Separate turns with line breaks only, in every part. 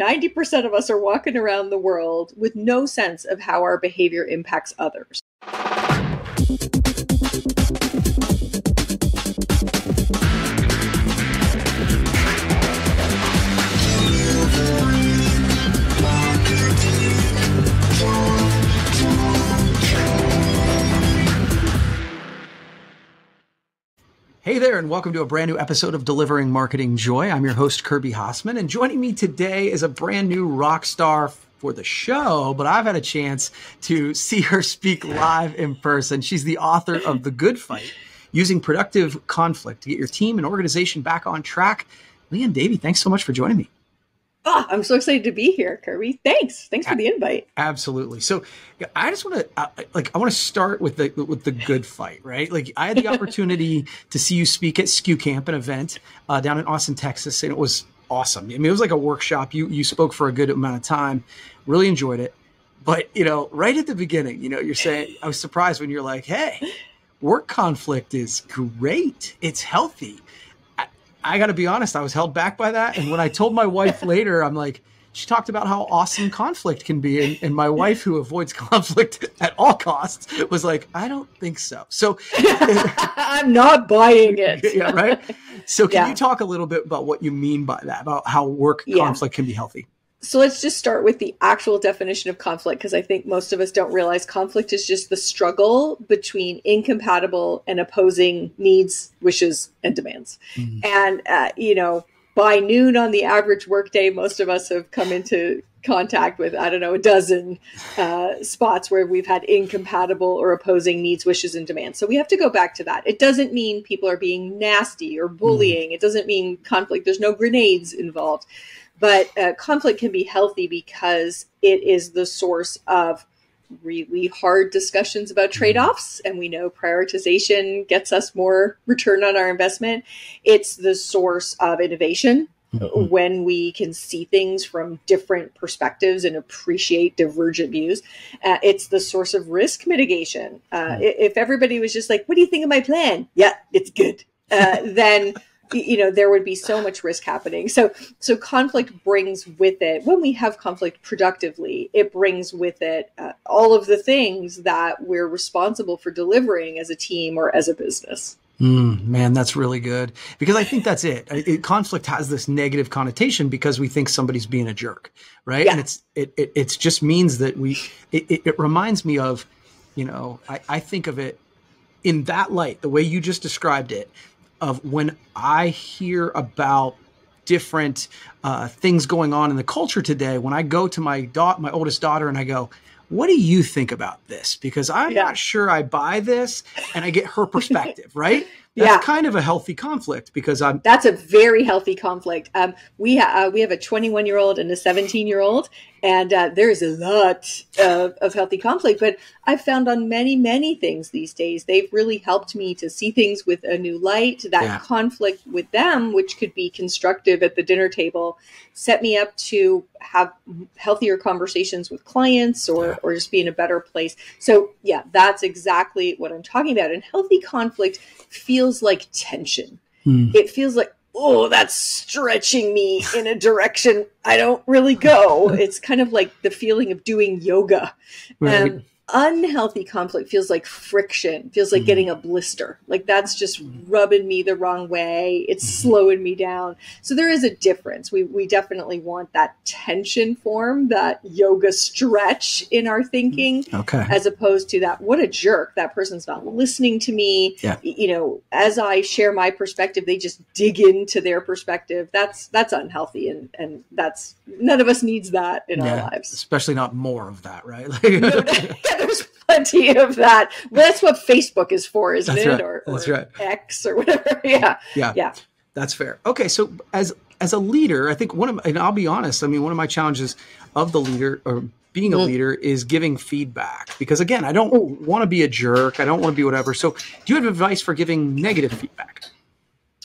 90% of us are walking around the world with no sense of how our behavior impacts others.
Hey there, and welcome to a brand new episode of Delivering Marketing Joy. I'm your host, Kirby Hasseman, and joining me today is a brand new rock star for the show, but I've had a chance to see her speak live in person. She's the author of The Good Fight Using Productive Conflict to Get Your Team and Organization Back on Track. Liane Davey, thanks so much for joining me.
Oh, I'm so excited to be here, Kirby. Thanks. Thanks for the invite.
Absolutely. So, I just want to uh, like I want to start with the with the good fight, right? Like I had the opportunity to see you speak at SKU Camp, an event uh, down in Austin, Texas, and it was awesome. I mean, it was like a workshop. You you spoke for a good amount of time. Really enjoyed it. But, you know, right at the beginning, you know, you're saying I was surprised when you're like, "Hey, work conflict is great. It's healthy." I got to be honest, I was held back by that. And when I told my wife later, I'm like, she talked about how awesome conflict can be. And, and, my wife, who avoids conflict at all costs, was like, I don't think so. So
I'm not buying it.
yeah, right. So, can yeah. you talk a little bit about what you mean by that, about how work yeah. conflict can be healthy?
So let's just start with the actual definition of conflict because I think most of us don't realize conflict is just the struggle between incompatible and opposing needs, wishes, and demands. Mm-hmm. And, uh, you know, by noon on the average workday, most of us have come into contact with, I don't know, a dozen uh, spots where we've had incompatible or opposing needs, wishes, and demands. So we have to go back to that. It doesn't mean people are being nasty or bullying. Mm-hmm. It doesn't mean conflict. There's no grenades involved. But uh, conflict can be healthy because it is the source of really hard discussions about mm-hmm. trade offs. And we know prioritization gets us more return on our investment. It's the source of innovation. Mm-hmm. When we can see things from different perspectives and appreciate divergent views, uh, it's the source of risk mitigation. Uh, mm-hmm. If everybody was just like, What do you think of my plan? Yeah, it's good. Uh, then you know there would be so much risk happening so so conflict brings with it when we have conflict productively it brings with it uh, all of the things that we're responsible for delivering as a team or as a business
Mm, man, that's really good because I think that's it. it. Conflict has this negative connotation because we think somebody's being a jerk, right? Yeah. And it's it, it it just means that we. It, it, it reminds me of, you know, I, I think of it in that light, the way you just described it of when I hear about different uh, things going on in the culture today. When I go to my daughter, my oldest daughter, and I go, "What do you think about this?" Because I'm yeah. not sure I buy this, and I get her perspective, right? That's yeah. kind of a healthy conflict because I'm.
That's a very healthy conflict. Um, we ha- uh, we have a 21 year old and a 17 year old, and uh, there is a lot of, of, healthy conflict. But I've found on many many things these days, they've really helped me to see things with a new light. That yeah. conflict with them, which could be constructive at the dinner table, set me up to have healthier conversations with clients or yeah. or just be in a better place. So yeah, that's exactly what I'm talking about. And healthy conflict feels like tension. Hmm. It feels like, oh, that's stretching me in a direction I don't really go. it's kind of like the feeling of doing yoga. Right. Um, unhealthy conflict feels like friction, feels like mm getting a blister. Like that's just rubbing me the wrong way. It's mm slowing me down. So there is a difference. We we definitely want that tension form, that yoga stretch in our thinking,
okay.
as opposed to that what a jerk. That person's not listening to me.
Yeah.
You know, as I share my perspective, they just dig into their perspective. That's that's unhealthy and and that's none of us needs that in yeah, our lives.
Especially not more of that, right?
no, there's plenty of that. That's what Facebook is for, isn't
that's
it?
Right.
Or,
that's
or
right.
X or whatever. yeah.
Yeah.
Yeah.
That's fair. Okay, so as as a leader, I think one of and I'll be honest, I mean one of my challenges of the leader or being a mm. leader is giving feedback because again, I don't want to be a jerk. I don't want to be whatever. So, do you have advice for giving negative feedback?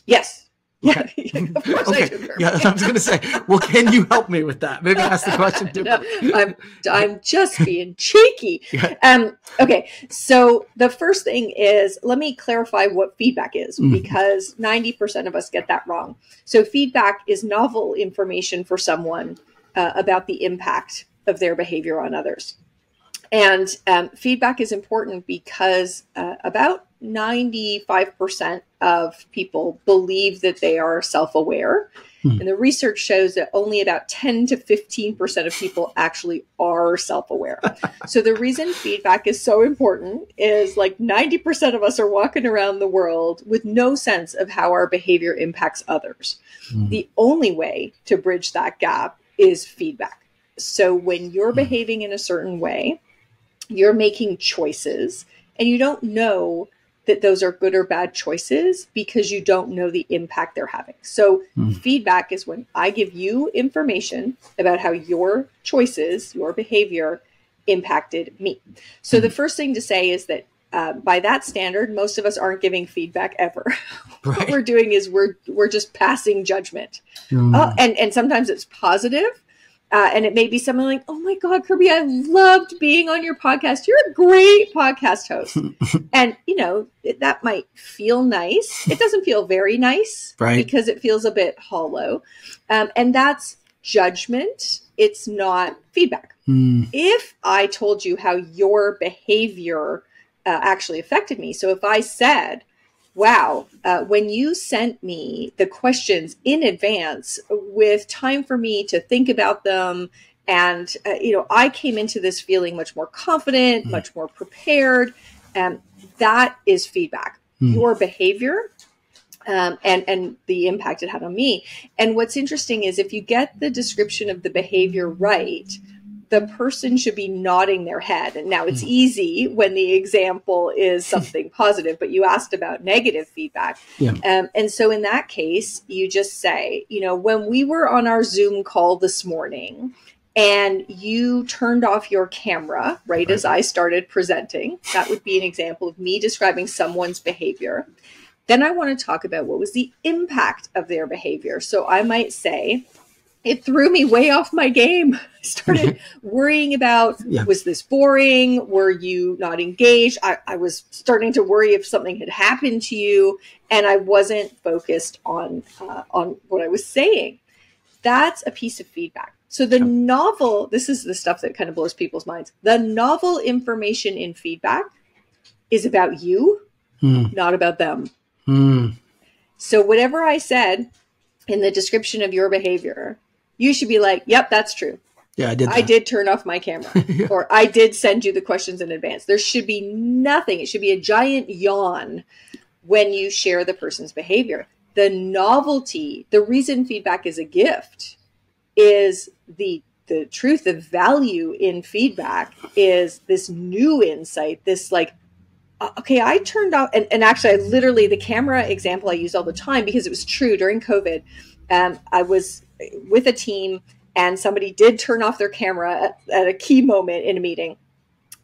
Yes.
Okay. Yeah, okay. I yeah, I was going to say, well, can you help me with that? Maybe ask the question
no, I'm, I'm just being cheeky. Yeah. Um, okay. So the first thing is, let me clarify what feedback is mm. because 90% of us get that wrong. So feedback is novel information for someone uh, about the impact of their behavior on others. And um, feedback is important because uh, about 95% of people believe that they are self aware. Hmm. And the research shows that only about 10 to 15% of people actually are self aware. so the reason feedback is so important is like 90% of us are walking around the world with no sense of how our behavior impacts others. Hmm. The only way to bridge that gap is feedback. So when you're hmm. behaving in a certain way, you're making choices and you don't know that those are good or bad choices because you don't know the impact they're having. So, mm. feedback is when I give you information about how your choices, your behavior impacted me. So, mm. the first thing to say is that uh, by that standard, most of us aren't giving feedback ever. Right. what we're doing is we're we're just passing judgment, mm. uh, and and sometimes it's positive, uh, and it may be something like, oh my God, Kirby, I loved being on your podcast. You're a great podcast host. and, you know, that might feel nice. It doesn't feel very nice
right.
because it feels a bit hollow. Um, and that's judgment, it's not feedback. Mm. If I told you how your behavior uh, actually affected me, so if I said, wow, uh, when you sent me the questions in advance with time for me to think about them, and uh, you know, I came into this feeling much more confident, mm. much more prepared, and um, that is feedback. Mm. Your behavior um, and and the impact it had on me. And what's interesting is if you get the description of the behavior right, the person should be nodding their head. And now it's hmm. easy when the example is something positive, but you asked about negative feedback. Yeah. Um, and so in that case, you just say, you know, when we were on our Zoom call this morning, and you turned off your camera right, right, as I started presenting. That would be an example of me describing someone's behavior. Then I want to talk about what was the impact of their behavior. So I might say, it threw me way off my game. I started worrying about yeah. was this boring? Were you not engaged? I, I, was starting to worry if something had happened to you, and I wasn't focused on uh, on what I was saying. That's a piece of feedback. So the novel, this is the stuff that kind of blows people's minds. The novel information in feedback is about you, mm. not about them. Mm. So whatever I said in the description of your behavior you should be like, yep, that's true.
Yeah, I did. That.
I did turn off my camera, yeah. or I did send you the questions in advance. There should be nothing. It should be a giant yawn when you share the person's behavior. The novelty, the reason feedback is a gift, is the the truth, the value in feedback is this new insight, this like okay, I turned off, and, and actually, I literally, the camera example I use all the time because it was true during COVID. Um, I was with a team and somebody did turn off their camera at, at, a key moment in a meeting.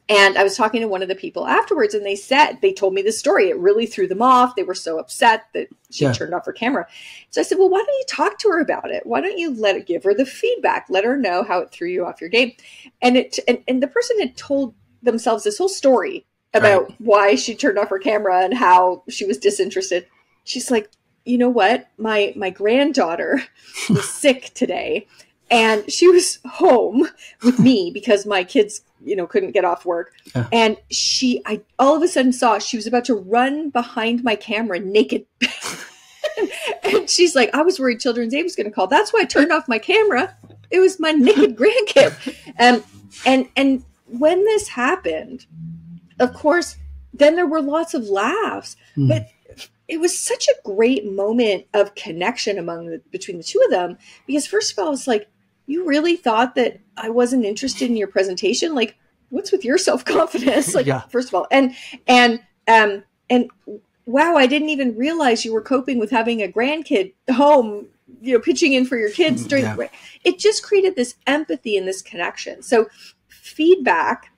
And I was talking to one of the people afterwards, and they said, they told me the story. It really threw them off. They were so upset that she yeah. turned off her camera. So I said, Well, why don't you talk to her about it? Why don't you let it give her the feedback? Let her know how it threw you off your game. And it and, and the person had told themselves this whole story about right. why she turned off her camera and how she was disinterested. She's like, you know what? My my granddaughter was sick today and she was home with me because my kids you know couldn't get off work uh. and she i all of a sudden saw she was about to run behind my camera naked and she's like i was worried children's aid was going to call that's why i turned off my camera it was my naked grandkid um, and and when this happened of course then there were lots of laughs mm. but it was such a great moment of connection among the, between the two of them because first of all it's like you really thought that i wasn't interested in your presentation like what's with your self-confidence like yeah. first of all and and um and wow i didn't even realize you were coping with having a grandkid home you know pitching in for your kids mm, during yeah. the it just created this empathy and this connection so feedback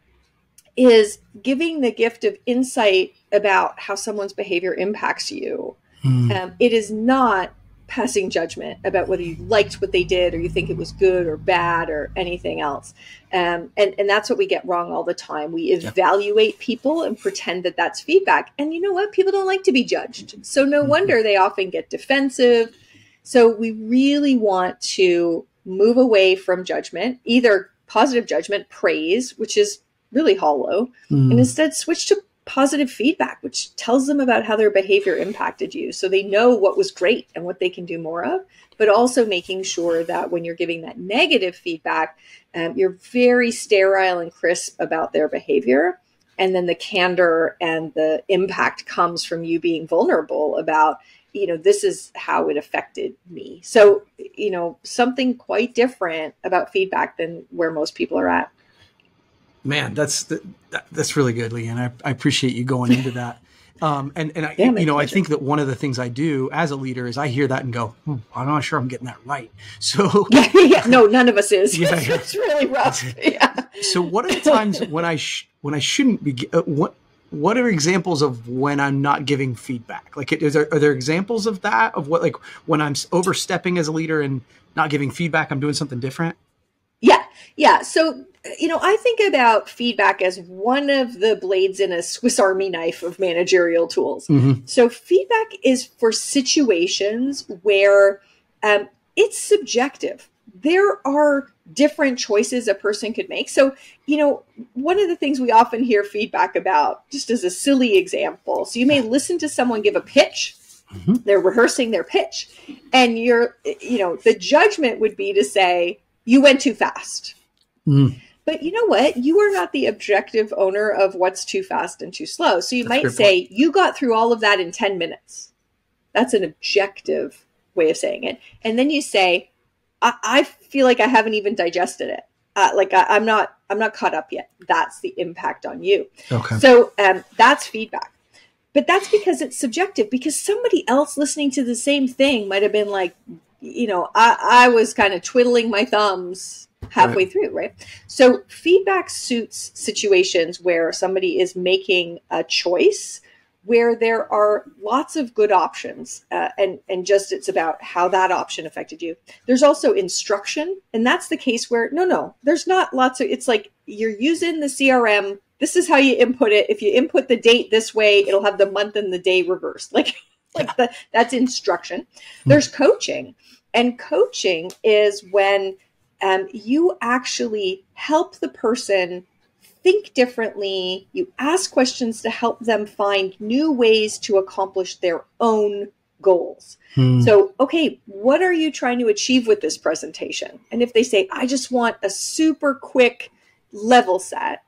is giving the gift of insight about how someone's behavior impacts you. Mm. Um, it is not passing judgment about whether you liked what they did or you think it was good or bad or anything else. Um, and, and that's what we get wrong all the time. We evaluate yeah. people and pretend that that's feedback. And you know what? People don't like to be judged. So no mm-hmm. wonder they often get defensive. So we really want to move away from judgment, either positive judgment, praise, which is really hollow, mm. and instead switch to positive feedback, which tells them about how their behavior impacted you. So they know what was great and what they can do more of, but also making sure that when you're giving that negative feedback, um, you're very sterile and crisp about their behavior. And then the candor and the impact comes from you being vulnerable about, you know, this is how it affected me. So, you know, something quite different about feedback than where most people are at.
Man, that's that, that's really good, Liane. I, I appreciate you going into that. Um, and and I, yeah, you know, pleasure. I think that one of the things I do as a leader is I hear that and go, hmm, I'm not sure I'm getting that right. So
yeah, no, none of us is. Yeah, it's really rough. Yeah.
So what are the times when I sh- when I shouldn't be? Uh, what what are examples of when I'm not giving feedback? Like, is there, are there examples of that of what like when I'm overstepping as a leader and not giving feedback, I'm doing something different?
Yeah, yeah. So you know, I think about feedback as one of the blades in a Swiss Army knife of managerial tools. Mm-hmm. So, feedback is for situations where um, it's subjective. There are different choices a person could make. So, you know, one of the things we often hear feedback about, just as a silly example, so you may listen to someone give a pitch. Mm-hmm. They're rehearsing their pitch, and you're, you know, the judgment would be to say, you went too fast. Mm but you know what? You are not the objective owner of what's too fast and too slow. So you That's might say, point. you got through all of that in 10 minutes. That's an objective way of saying it. And then you say, I, I feel like I haven't even digested it. Uh, like I, am not, I'm not caught up yet. That's the impact on you. Okay. So um, that's feedback. But that's because it's subjective. Because somebody else listening to the same thing might have been like, you know, I, I was kind of twiddling my thumbs halfway right. through, right? So feedback suits situations where somebody is making a choice where there are lots of good options uh, and and just it's about how that option affected you. There's also instruction and that's the case where no no there's not lots of it's like you're using the crm this is how you input it. If you input the date this way it'll have the month and the day reversed. Like like the, that's instruction. There's coaching and coaching is when um, you actually help the person think differently. You ask questions to help them find new ways to accomplish their own goals. Hmm. So, okay, what are you trying to achieve with this presentation? And if they say, I just want a super quick level set,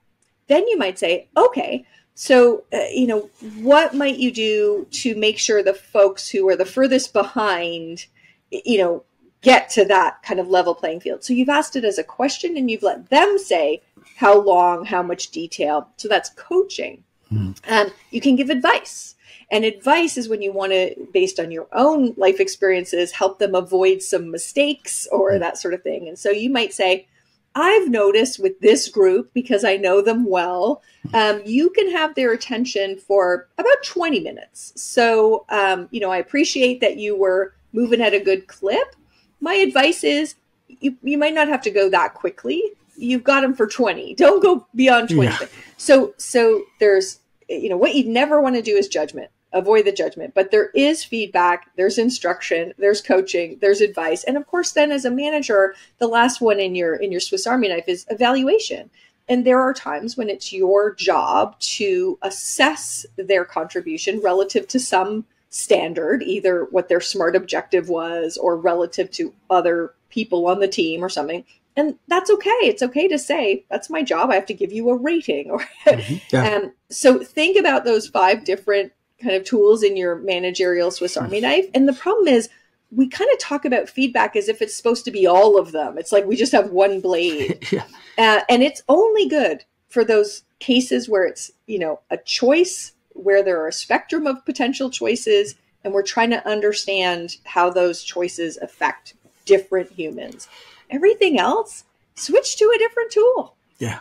then you might say, okay, so, uh, you know, what might you do to make sure the folks who are the furthest behind, you know, get to that kind of level playing field. So you've asked it as a question and you've let them say how long, how much detail. So that's coaching. Mm. Um, you can give advice. And advice is when you want to, based on your own life experiences, help them avoid some mistakes or mm. that sort of thing. And so you might say, I've noticed with this group, because I know them well, um, you can have their attention for about 20 minutes. So, um, you know, I appreciate that you were moving at a good clip, my advice is you, you might not have to go that quickly. You've got them for 20. Don't go beyond 20. Yeah. So so there's you know what you'd never want to do is judgment. Avoid the judgment. But there is feedback, there's instruction, there's coaching, there's advice. And of course then as a manager, the last one in your in your Swiss Army knife is evaluation. And there are times when it's your job to assess their contribution relative to some standard, either what their smart objective was or relative to other people on the team or something. And that's okay. It's okay to say, that's my job. I have to give you a rating. Or mm-hmm. yeah. um, so think about those five different kind of tools in your managerial Swiss Army mm-hmm. knife. And the problem is we kind of talk about feedback as if it's supposed to be all of them. It's like we just have one blade. yeah. uh, and it's only good for those cases where it's, you know, a choice where there are a spectrum of potential choices and we're trying to understand how those choices affect different humans. Everything else, switch to a different tool.
Yeah.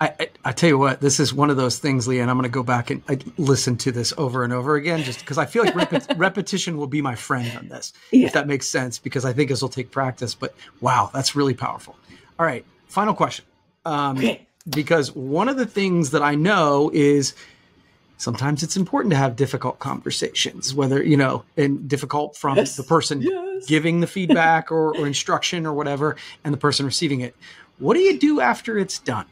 I, I, I, tell you what, this is one of those things, Liane. I'm going to go back and I, listen to this over and over again, just because I feel like rep- repetition will be my friend on this, yeah. if that makes sense. Because I think this will take practice. But wow, that's really powerful. All right, final question. Um, okay. Because one of the things that I know is sometimes it's important to have difficult conversations, whether, you know, and difficult from yes. the person yes. yes. giving the feedback or, or instruction or whatever, and the person receiving it. What do you do after it's done?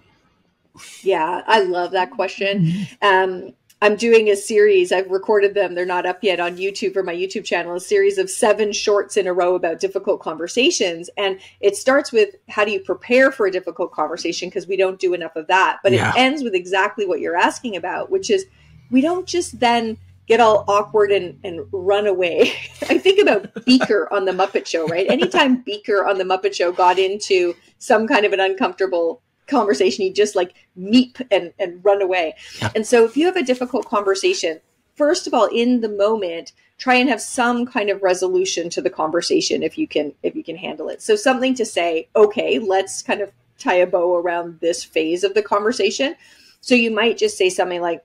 Yeah, I love that question. Um, I'm doing a series. I've recorded them. They're not up yet on YouTube or my YouTube channel. A series of seven shorts in a row about difficult conversations, and it starts with how do you prepare for a difficult conversation because we don't do enough of that. But yeah. it ends with exactly what you're asking about, which is we don't just then get all awkward and, and run away. I think about Beaker on the Muppet Show, right? Anytime Beaker on the Muppet Show got into some kind of an uncomfortable conversation, he'd just like meep and, and run away. Yeah. And so if you have a difficult conversation, first of all, in the moment, try and have some kind of resolution to the conversation if you can if you can handle it. So something to say, okay, let's kind of tie a bow around this phase of the conversation. So you might just say something like,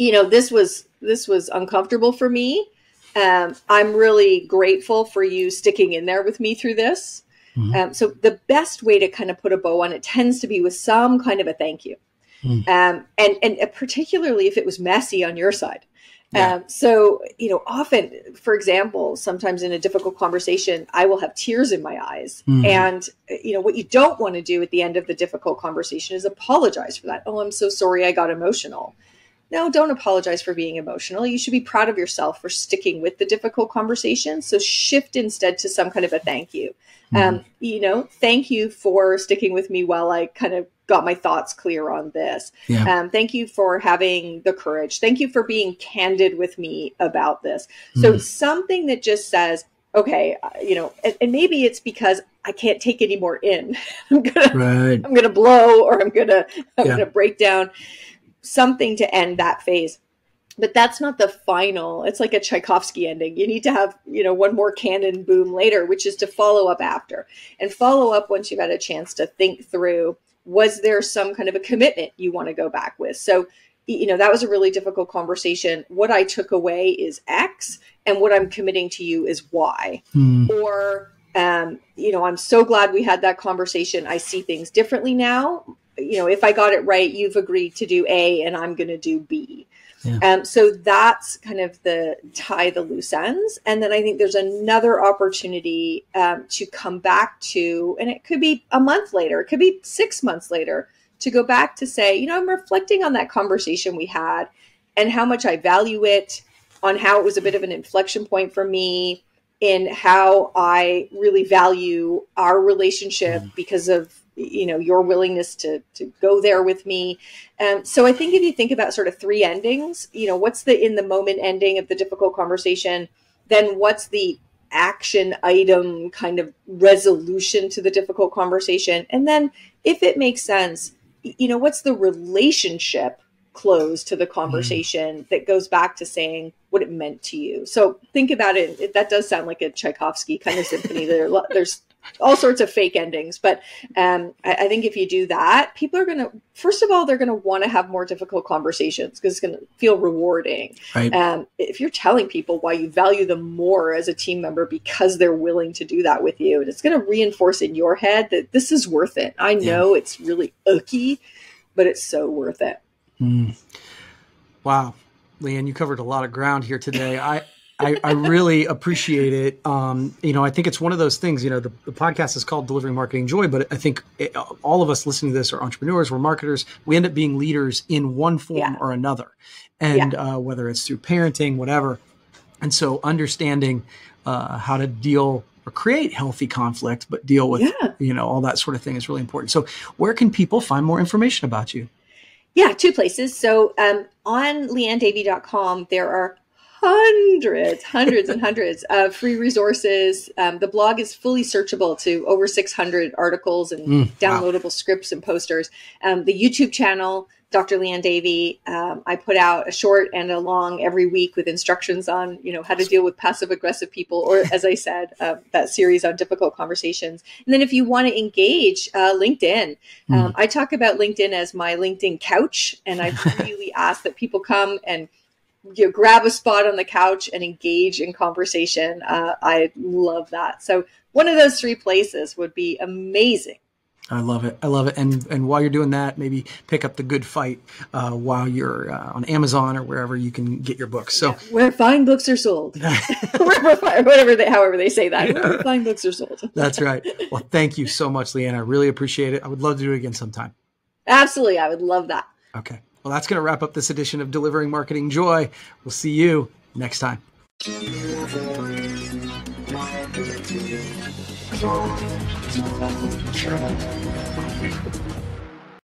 you know, this was this was uncomfortable for me. Um, I'm really grateful for you sticking in there with me through this. Mm-hmm. Um, so the best way to kind of put a bow on it tends to be with some kind of a thank you, mm. um, and and particularly if it was messy on your side. Yeah. Um, so you know, often, for example, sometimes in a difficult conversation, I will have tears in my eyes, mm. and you know what you don't want to do at the end of the difficult conversation is apologize for that. Oh, I'm so sorry, I got emotional. No, don't apologize for being emotional. You should be proud of yourself for sticking with the difficult conversation. So shift instead to some kind of a thank you. Mm-hmm. Um, you know, thank you for sticking with me while I kind of got my thoughts clear on this. Yeah. Um, thank you for having the courage. Thank you for being candid with me about this. So mm-hmm. something that just says, okay, uh, you know, and, and, maybe it's because I can't take any more in. I'm gonna, right. I'm gonna blow, or I'm gonna, I'm yeah. gonna break down something to end that phase. But that's not the final. It's like a tchaikovsky ending. You need to have you know one more cannon boom later which is to follow up after. And follow up once you've had a chance to think through was there some kind of a commitment you want to go back with? So you know that was a really difficult conversation. What i took away is x and what i'm committing to you is y. Mm. or um, you know i'm so glad we had that conversation. I see things differently now you know, if I got it right, you've agreed to do A and I'm going to do B. Yeah. Um, so that's kind of the tie the loose ends. And then I think there's another opportunity um, to come back to, and it could be a month later, it could be six months later, to go back to say, you know, I'm reflecting on that conversation we had and how much I value it, on how it was a bit of an inflection point for me, in how I really value our relationship mm. because of you know your willingness to to go there with me um, so i think if you think about sort of three endings you know what's the in the moment ending of the difficult conversation then what's the action item kind of resolution to the difficult conversation and then if it makes sense you know what's the relationship close to the mm-hmm. conversation mm. that goes back to saying what it meant to you so think about it, it that does sound like a tchaikovsky kind of symphony there there's all sorts of fake endings. But um, I, I, think if you do that, people are going to, first of all, they're going to want to have more difficult conversations because it's going to feel rewarding. Right. Um, if you're telling people why you value them more as a team member because they're willing to do that with you, and it's going to reinforce in your head that this is worth it. I know yeah. it's really icky, but it's so worth it.
Mm. Wow. Liane, you covered a lot of ground here today. I, I, I, really appreciate it. Um, you know, I think it's one of those things. You know, the, the podcast is called Delivering Marketing Joy, but I think it, all of us listening to this are entrepreneurs, we're marketers. We end up being leaders in one form yeah. or another, and yeah. uh, whether it's through parenting, whatever. And so, understanding uh, how to deal or create healthy conflict, but deal with yeah. you know all that sort of thing is really important. So, where can people find more information about you?
Yeah, two places. So um, on lianedavey.com, there are hundreds, hundreds and hundreds of free resources. Um, the blog is fully searchable to over 600 articles and mm, downloadable wow. scripts and posters. Um, the YouTube channel, Dr. Liane Davey, um, I put out a short and a long every week with instructions on, you know, how to deal with passive aggressive people, or as I said, uh, that series on difficult conversations. And then if you want to engage, uh, LinkedIn. Mm. I talk about LinkedIn as my LinkedIn couch, and I really ask that people come and you know, grab a spot on the couch and engage in conversation. Uh, I love that. So one of those three places would be amazing.
I love it. I love it. And and while you're doing that, maybe pick up the Good Fight uh, while you're uh, on Amazon or wherever you can get your books. So
yeah, where fine books are sold, whatever they, however they say that, yeah. where fine books are sold.
That's right. Well, thank you so much, Leanna. I really appreciate it. I would love to do it again sometime.
Absolutely, I would love that.
Okay. Well, that's going to wrap up this edition of Delivering Marketing Joy. We'll see you next time. ちょっと待って、ちょっと待って。